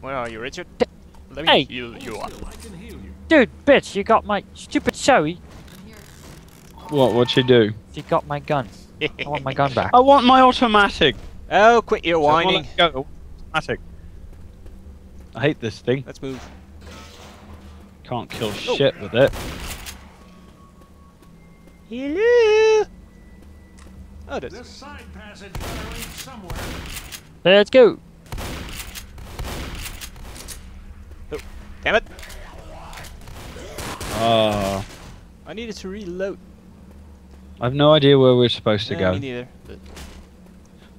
Where are you, Richard? Let me Hey. heal you up. Dude, bitch, you got my stupid Zoe. What? What'd she do? You got my gun. I want my gun back. I want my automatic. oh, quit your Well, whining. let's go. Automatic. I hate this thing. Let's move. Can't kill oh. shit with it. Hello. Oh, that's This side passage somewhere. Let's go. Damn it. Ah, I needed to reload. I have no idea where we're supposed to Yeah, go. Me neither. But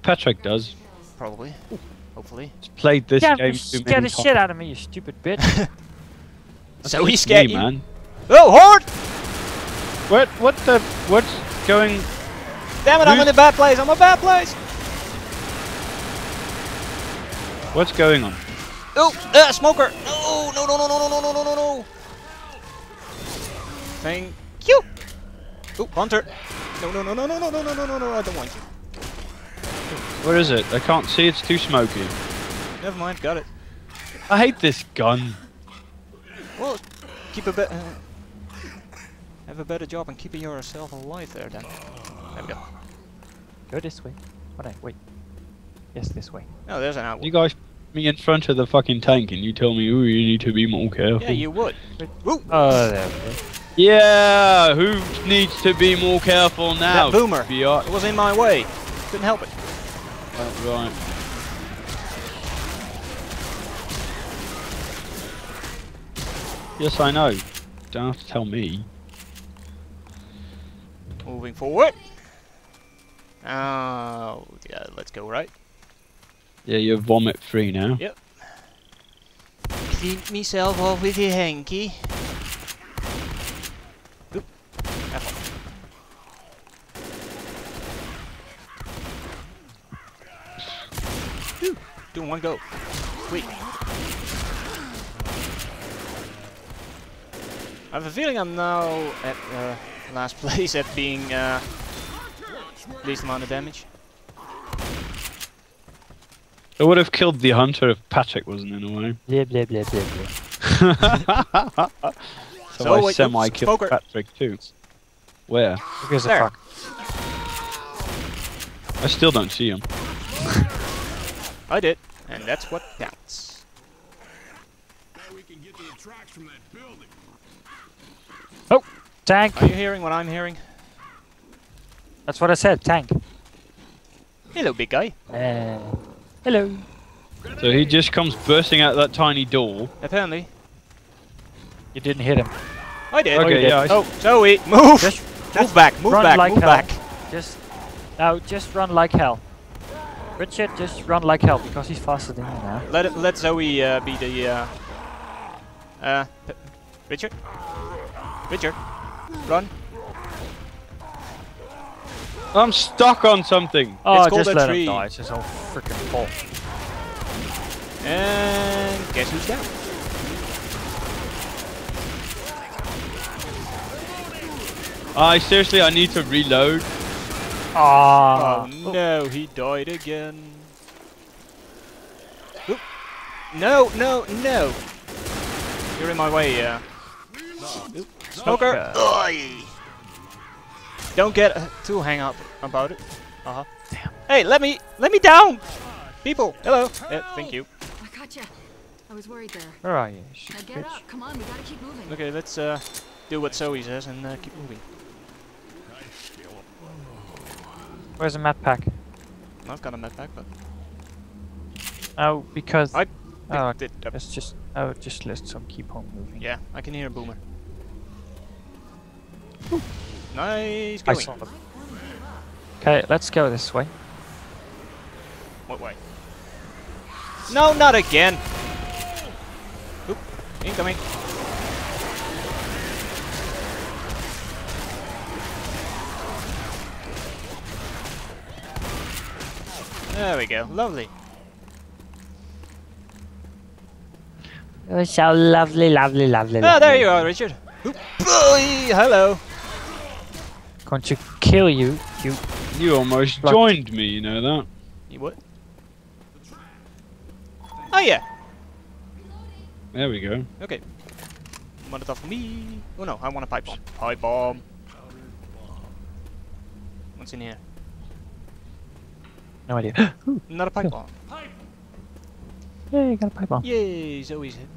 Patrick does. probably. Hopefully. He's played this Yeah, game you too scare many the shit out of me, you stupid bitch. so he Me, scared you. man. Oh, horde! What? What the? What's going? Damn it! I'm in Who's- a bad place. I'm in a bad place. What's going on? Oh, uh, smoker! No, no, no, no, no, no, no, no, no, no! Thank you. Oh, hunter! No, no, no, no, no, no, no, no, no, no, no! I don't want you. Where is it? I can't see. It's too smoky. Never mind. Got it. I hate this gun. Well, keep a bit. Uh, have a better job and keeping yourself alive there. Then. There we go. go this way. Oh no, wait. Yes, this way. Oh, there's an outlet. You guys put me in front of the fucking tank and you tell me, "Ooh, you need to be more careful." Yeah, you would. Ooh, Oh, there we go. Yeah, who needs to be more careful now? that boomer. biatch? It was in my way. Couldn't help it. Oh, right. Yes, I know. Don't have to tell me. Moving forward. Oh, yeah. Let's go right. Yeah, you're vomit free now. Yep. Clean myself off with your hanky. Oop. Apple. Ooh, doing one go. Sweet. I have a feeling I'm now at uh, last place at being uh, least amount of damage. I would have killed the hunter if Patrick wasn't in the way. Blah, blah, blah, blah, blah. so, So, I wait, semi killed smoker. Patrick too. Where? Who gives a There. fuck? I still don't see him. I did, and that's what counts. Bet we can get to the tracks from that building. Tank! Are you hearing what I'm hearing? That's what I said, tank. Hello, big guy. Uh, hello. So he just comes bursting out that tiny door. Apparently. You didn't hit him. I did. Okay, you did. yeah. I s- Oh, Zoe, move! Just, move just back, move run back, like move hell. back. Just, no, just run like hell. Richard, just run like hell because he's faster than you now. Let it, let Zoe uh, be the. Uh, uh, Richard? Richard? Run. I'm stuck on something. Oh, called just a let tree. him die. It's his whole freaking fault. And guess who's down? I seriously, I need to reload. Ah. Oh no, he died again. Oop. No, no, no! You're in my way, yeah. Oop. Smoker! Oi. Don't get uh, too hang up about it. Uh huh. Damn. Hey, let me, let me down! People, hello. Yeah, thank you. I got you. I was worried there. Where are you? Now Shit, get bitch. up. Come on, we gotta keep moving. Okay, let's uh, do what Zoe says and uh, keep moving. Where's the map pack? I've got a med pack, but Oh, because. I oh, picked it up. let's just. Oh, just let's some keep on moving. Yeah, I can hear a boomer. Nice I saw them. Okay, let's go this way. What way? No, not again. Oop, incoming. There we go. Lovely. Oh, so lovely, lovely, lovely. Oh, there you are, Richard. Oop, boy, hello. Going to kill you, you. You almost Like- joined me, you know that? You what? Oh yeah. There we go. Okay. Molotov for me. Oh no, I want a pipe bomb. Pipe bomb. What's in here? No idea. Ooh, Not a pipe bomb. Yeah. bomb. yay, got a pipe bomb. Yay, Zoe's hit.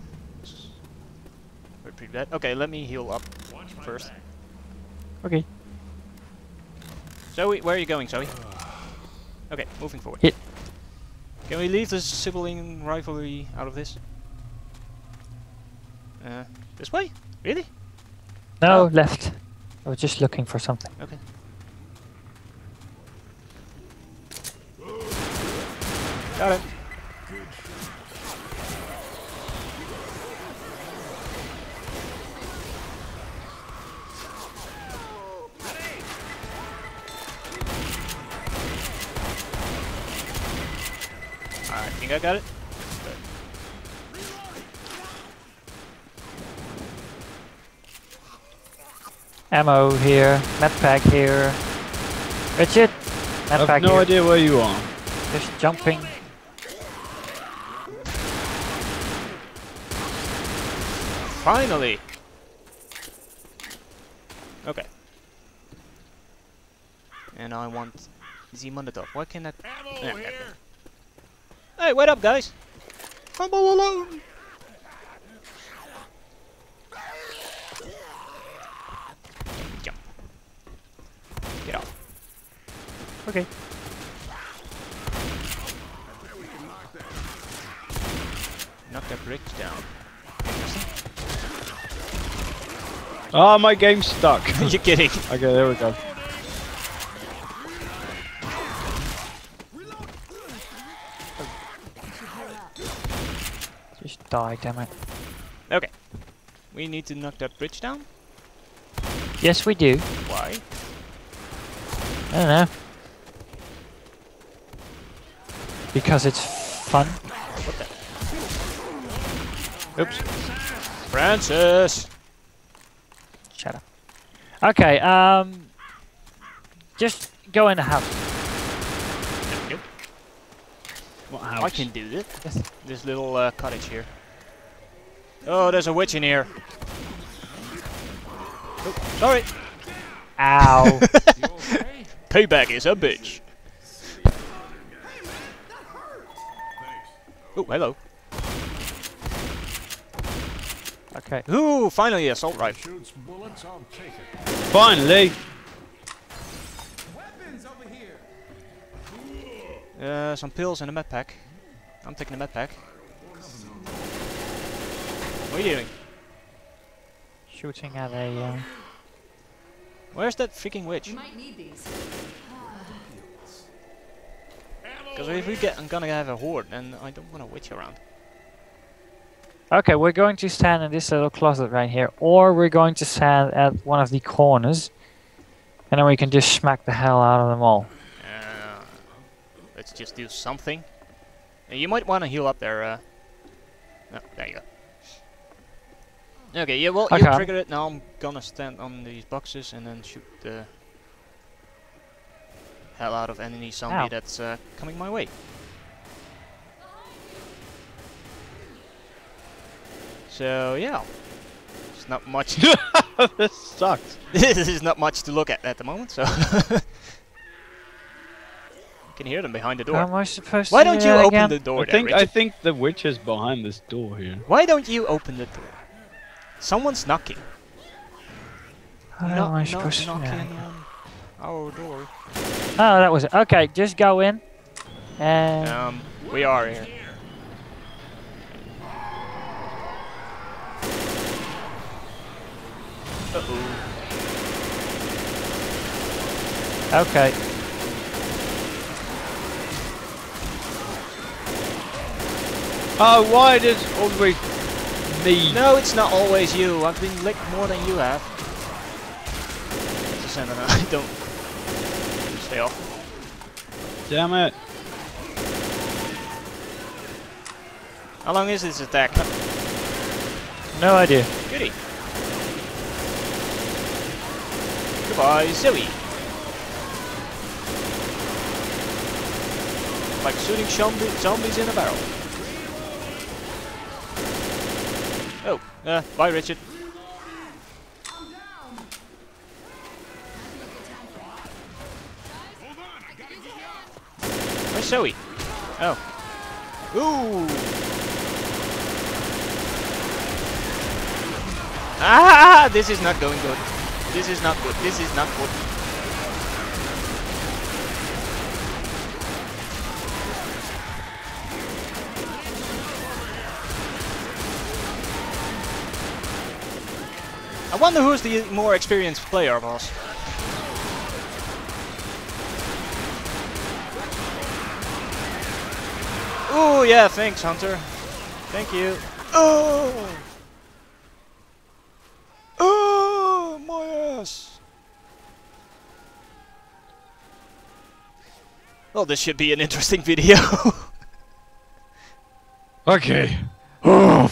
We're pretty bad. Okay, let me heal up first. Okay. Zoe, where are you going, Zoe? Okay, moving forward. Hit. Can we leave the sibling rivalry out of this? Uh, this way? Really? No, Oh. left. I was just looking for something. Okay. Got it. Think I got it. Ammo here, medpack here. Richard, I medpack have no here. idea where you are. Just jumping. Finally! Okay. And I want the Molotov. Why can that... Ammo Yeah, here. Hey, wait up, guys! I'm all alone! Jump. Get off. Okay. Knock that bridge down. Ah, my game's stuck. Are You're kidding. okay, there we go. Die, damn it. Okay. We need to knock that bridge down? Yes, we do. Why? I don't know. Because it's fun. What the? Oops. Francis! Shut up. Okay, um... Just go in the house. There we go. I can do this. This little uh, cottage here. Oh, there's a witch in here. Oh, sorry. Ow. Payback is a bitch. Oh, hello. okay. Ooh, finally assault rifle. Bullets, I'll take it. Finally! Uh, some pills and a med pack. I'm taking the med pack. What are you doing? Shooting at a... Um, Where's that freaking witch? You might need these. Because if we get, I'm gonna have a horde, and I don't want a witch around. Okay, we're going to stand in this little closet right here, or we're going to stand at one of the corners, and then we can just smack the hell out of them all. Uh, let's just do something. Uh, you might want to heal up there. Uh. No, there you go. Okay, yeah, well, you Okay. triggered it. Now I'm gonna stand on these boxes and then shoot the hell out of any zombie Ow. that's uh, coming my way. So yeah, it's not much. this sucks. this is not much to look at at the moment. So you can hear them behind the door. How am I supposed Why to don't do you that open again? the door I there, think I think the witch is behind this door here. Why don't you open the door? Someone's knocking. How Knock- am I knock- supposed to do knocking that again? on our door. Oh, that was it. Okay, just go in. And Um, we are here. Uh-oh. okay. Oh, why does always me? No, it's not always you. I've been licked more than you have. Just send I don't. Stay off. Damn it! How long is this attack? No idea. Goody. Goodbye, Zoe. Like shooting zombies in a barrel. Oh, uh, bye, Richard. Where's Zoe? Oh. Ooh! Ah! This is not going good. This is not good. This is not good. Wonder who's the more experienced player of us. Oh yeah, thanks Hunter. Thank you. Oh! Oh my ass! Well, this should be an interesting video. Okay. Okay,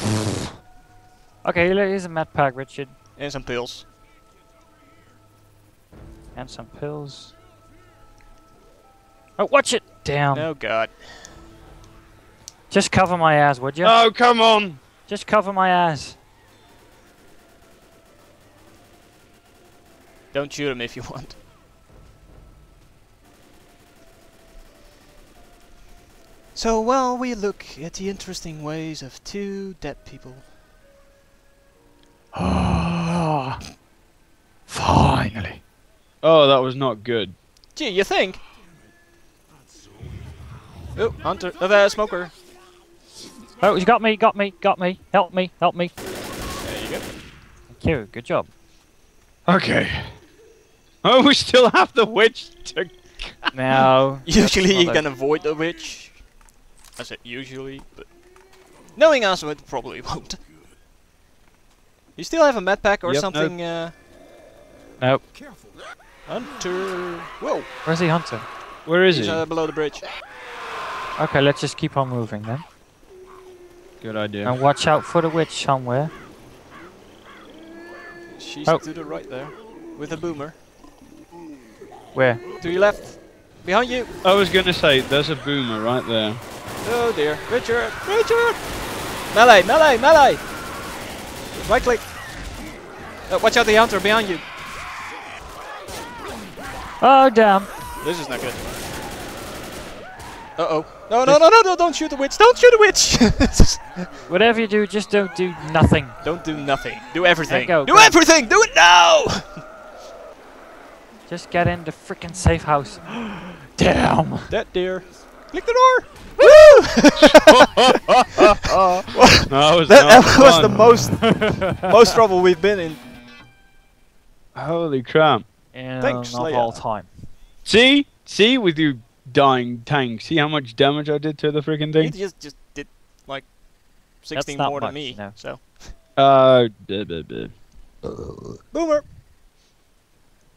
here's a med pack, Richard. And some pills. And some pills. Oh, watch it! Damn. Oh god. Just cover my ass, would you? Oh, come on! Just cover my ass. Don't shoot him if you want. So while we look at the interesting ways of two dead people. Oh, that was not good. Gee, you think? Oh, Hunter, uh, the smoker. Oh, you got me, got me, got me. Help me, help me. There you go. Thank you, good job. Okay. Oh, we still have the witch to. Now, Usually you can avoid the witch. I said usually, but knowing us, it probably won't. You still have a med pack or Yep, something, uh, nope. Hunter? Whoa, Where's the hunter? Where is he's he? uh, below the bridge. Okay, let's just keep on moving then. Good idea. And watch out for the witch somewhere. She's Oh. to the right there, with a boomer. Where? To your left, behind you. I was gonna say, there's a boomer right there. Oh dear, Richard, Richard! Melee, melee, melee! Right click. Uh, watch out, the hunter behind you. Oh, damn. This is not good. Uh oh. No, no, no, no, no, don't shoot the witch! Don't shoot the witch! Whatever you do, just don't do nothing. don't do nothing. Do everything. go, do go. everything! Do it now! Just get in the freaking safe house. Damn. that deer. Click the door! Woo! That was that not that was the most most trouble we've been in. Holy crap! And Thanks, of all time. See, see, with you dying tank, see how much damage I did to the freaking You thing. just just did like 16 more much, than me. no. So Uh, duh, duh, duh. boomer.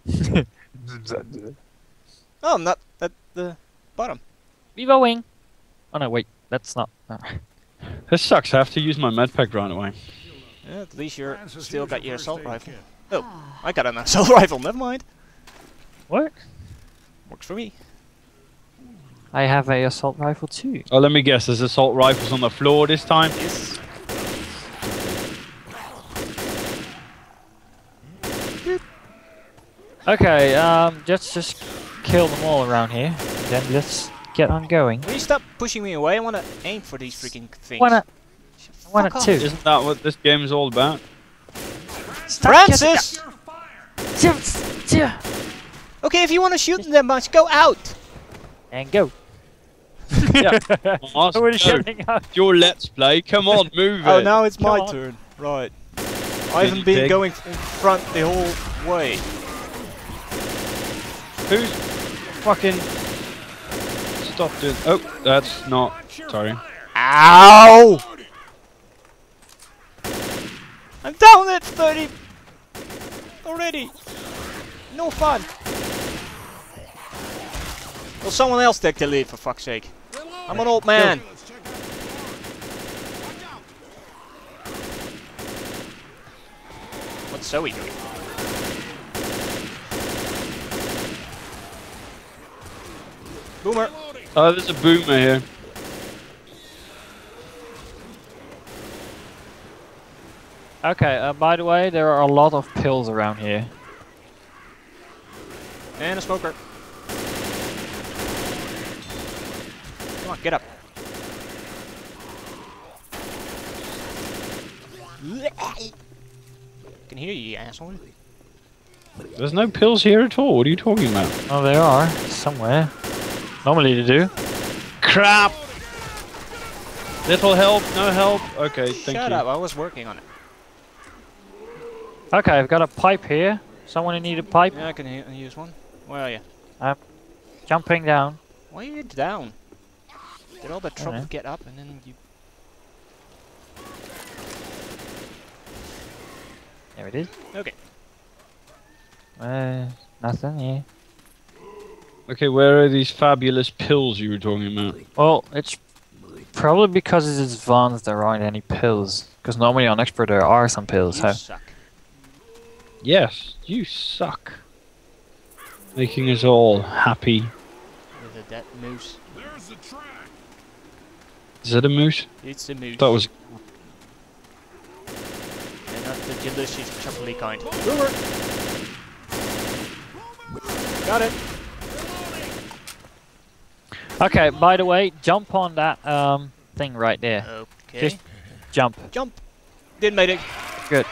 oh, I'm not at the bottom. Viva wing. Oh no, wait. That's not. uh, this sucks. I have to use my medpack right away. Yeah, at least you're still got your your assault rifle. kit. Oh, I got an assault rifle. Never mind. What? Works for me. I have a assault rifle too. Oh, let me guess. There's assault rifles on the floor this time. Yes. Okay, um, let's just kill them all around here. Then let's get on going. Will you stop pushing me away? I want to aim for these freaking things. Wanna, Fuck wanna off. too. Isn't that what this game is all about? Francis! Francis! Okay, if you want to shoot them that much, go out! And go. yeah. Ask- We're shooting out. your let's play. Come on, move Oh, it. now it's my on. turn. Right. I haven't been pig. going in front the whole way. Who's fucking stop doing? Oh, that's not. Sorry. Ow! I'm down at 30 already. No fun. Will someone else take the lead for fuck's sake? I'm an old man. What's Zoe doing? Boomer. Oh, there's a boomer here. Okay, uh, by the way, there are a lot of pills around here. And a smoker. Come on, get up. can hear you, you asshole. There's no pills here at all. What are you talking about? Oh, there are somewhere. Normally they do. Crap! Little help, no help. Okay, thank you. Shut up, I was working on it. Okay, I've got a pipe here. Someone who need a pipe? Yeah, I can use one. Where are you? I'm Jumping down. Why are you down? Did all the trouble know. get up and then you... There it is. Okay. Uh, nothing here. Okay, where are these fabulous pills you were talking about? Well, it's probably because it's advanced there aren't any pills. Because normally on expert there are some pills. You So suck. Yes, you suck. Making us all happy. With a dead moose. There's the track. Is it a moose? It's a moose. That was. And not the delicious chocolatey kind. Boomer! Got it. okay. By the way, jump on that um thing right there. Okay. Just jump. Jump. Didn't make it.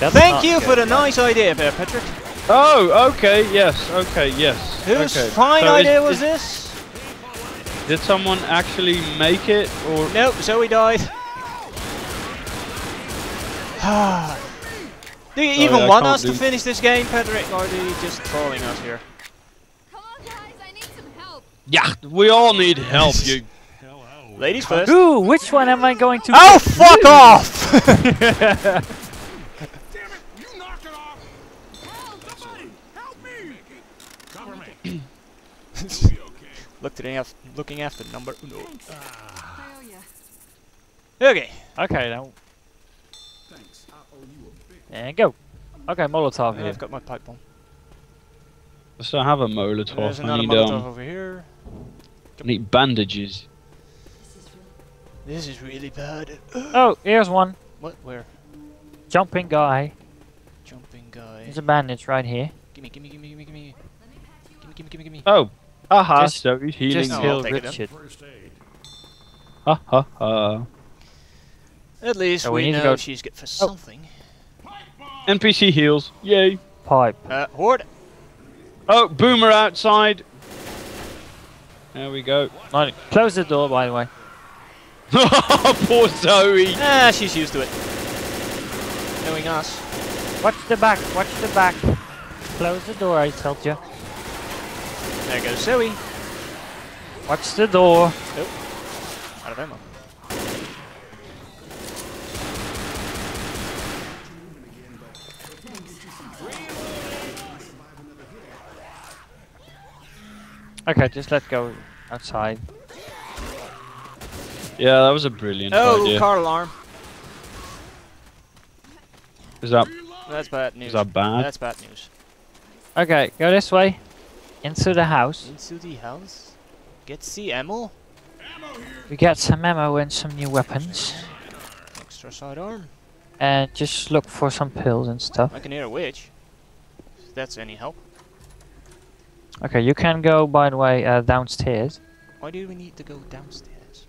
That's Thank you for the nice idea there, Patrick. Oh, okay, yes, okay, yes. Whose okay. fine So is- idea was is- this? Did someone actually make it, or Nope, Zoe died. do you Sorry, even I want us to finish this game, Patrick, or are you just trolling us here? Come on, guys, I need some help. yeah, we all need help. You Hell, hell. Ladies first. Ooh, which one am I going to? Oh, fuck off! Damn it! You knock it off! Help! Somebody! Help me! Cover me. You'll be okay. Look af looking after number uno. I. Okay. Okay, now Thanks. I owe you a big and go. Okay, Molotov here. I've got my pipe bomb. I still have a Molotov. There's I need, Molotov um, over here. I need bandages. This is really This is really bad. Oh, here's one. What? Where? Jumping guy. Jumping guy. There's a bandage right here. Gimme, gimme, gimme, gimme, gimme. Let me patch you Gimme, gimme, gimme, gimme. Oh, aha, Just- so he's healing. Just No, heal take it then. Richard. first aid. Ha ha ha. At least So we, we need to know go- she's good for something. NPC heals. Yay. Pipe. Uh, Horde. Oh, boomer outside. There we go. Not, close the door, by the way. Poor Zoe. Ah, she's used to it. Knowing us. Watch the back. Watch the back. Close the door, I told you. There goes Zoe. Watch the door. Out of ammo. Okay, just let go outside. Yeah, that was a brilliant Oh, idea. car alarm. Is that That's bad news. is that bad? That's bad news. Okay, go this way. Into the house. Into the house. Get the ammo. We get some ammo and some new weapons. Extra sidearm. And just look for some pills and stuff. I can hear a witch. If that's any help. Okay, you can go, by the way, uh, downstairs. Why do we need to go downstairs?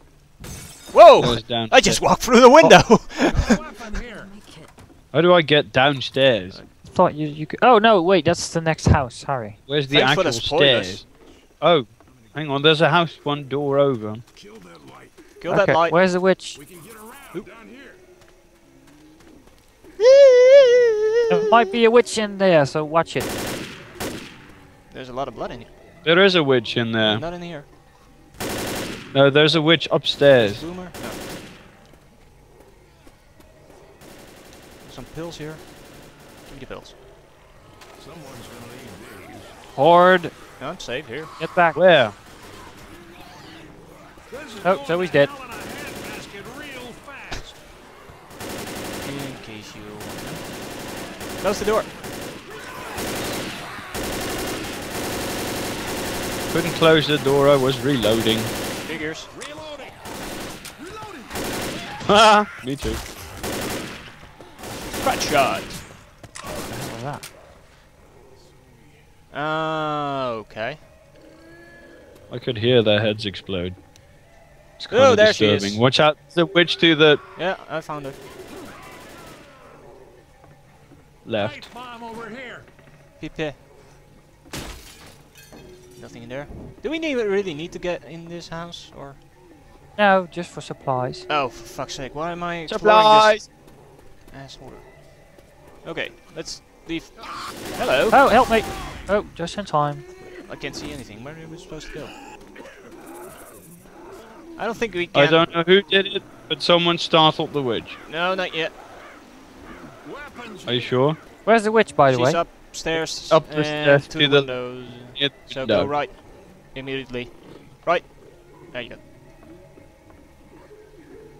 Whoa! Goes down. I just walked through the window! Weapon here. How do I get downstairs? Thought you you could. Oh no, wait, that's the next house. Sorry. Where's the Thanks for the actual stairs? Oh, hang on. There's a house one door over. Kill that light. Kill okay, that light. where's the witch? We can get around down here. There might be a witch in there, so watch it. There's a lot of blood in here. There is a witch in there. Not in here. No, there's a witch upstairs. Boomer? No. Some pills here. Give me the pills. Someone's gonna need these. Horde, I'm safe here. get back. Where? Oh, so he's dead. in real fast. In case you. Close the door. Couldn't close the door. I was reloading. Figures. Reloading. Reloading. Me too. Scratch shot. What was that? Uh, okay. I could hear their heads explode. It's Oh, kinda there she is. disturbing. Watch out, the witch to the Yeah, I found it. left. Night bomb over here. Pipe. Nothing in there. Do we need, really need to get in this house, or? No, just for supplies. Oh, for fuck's sake! Why am I exploring this asshole? Okay, let's leave. Hello. Oh, help me! Oh, just in time. I can't see anything. Where are we supposed to go? I don't think we can. I don't know who did it, but someone startled the witch. No, not yet. Are you sure? Where's the witch, by the She's way? She's upstairs. Up the and stairs to to the the- windows. Yeah, So no. go right. Immediately. Right. There you go.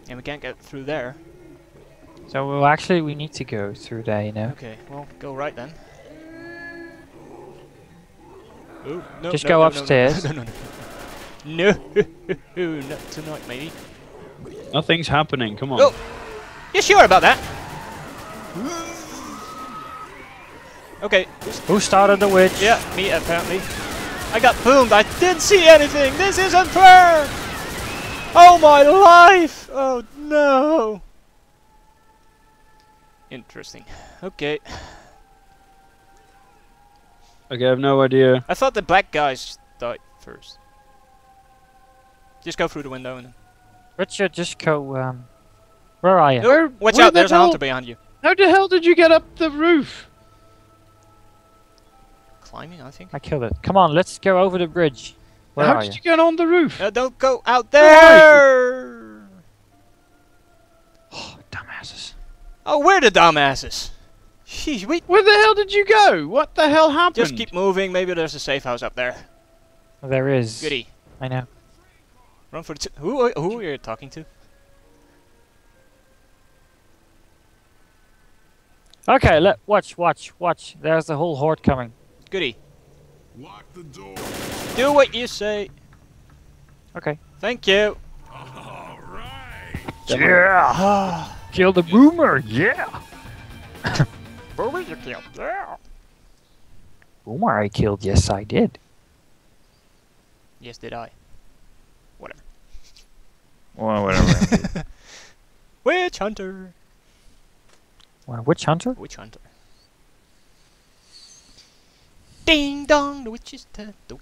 And we can't get through there. So well, actually, we need to go through there, you know. Okay, well, go right then. Ooh, no, Just no, go no, no, upstairs. No, no, no. No, not tonight, matey. Nothing's happening. Come on. Oh. You sure about that? Okay, Who started the witch? yeah, me apparently. I got boomed. I didn't see anything. This is unfair. Oh my life. Oh no. Interesting. Okay. Okay, I have no idea. I thought the black guys died first. Just go through the window and. Richard, just go. Um, where are you? Where, Watch where out! the There's a hell- hunter behind you. How the hell did you get up the roof? Climbing, I think. I killed it. Come on, let's go over the bridge. Where How are did you? you get on the roof? Uh, don't go out Where are there. Oh, dumbasses. Oh, we're the dumbasses. Sheesh, we Where the hell did you go? What the hell happened? just keep moving. Maybe there's a safe house up there. Oh, there is. Goody. I know. Run for the. T- who are, who are you talking to? Okay, let watch, watch, watch. There's the whole horde coming. Goody. Lock the door. Do what you say. Okay. Thank you. All right. Yeah. Ah. Kill the boomer. Yeah. Boomer, you killed. Yeah. Boomer, I killed. Yes, I did. Yes, did I. Whatever. Well, whatever. Witch hunter. well, witch hunter. Witch hunter. Ding dong, the witch is dead. The